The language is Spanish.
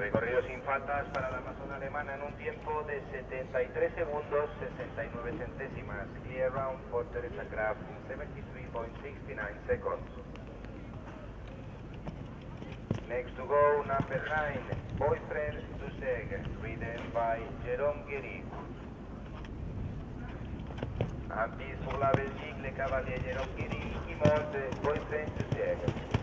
Recorrido sin faltas para la Amazon alemana en un tiempo de 73 segundos 69 centésimas. Clear round for Teresa Graf in 73.69 seconds. Next to go, number 9, Boyfriend to Seg, ridden by Jerome Guéry. En piste pour la Belgique, les cavaliers Jérôme Guéry qui Boyfriend to Seg.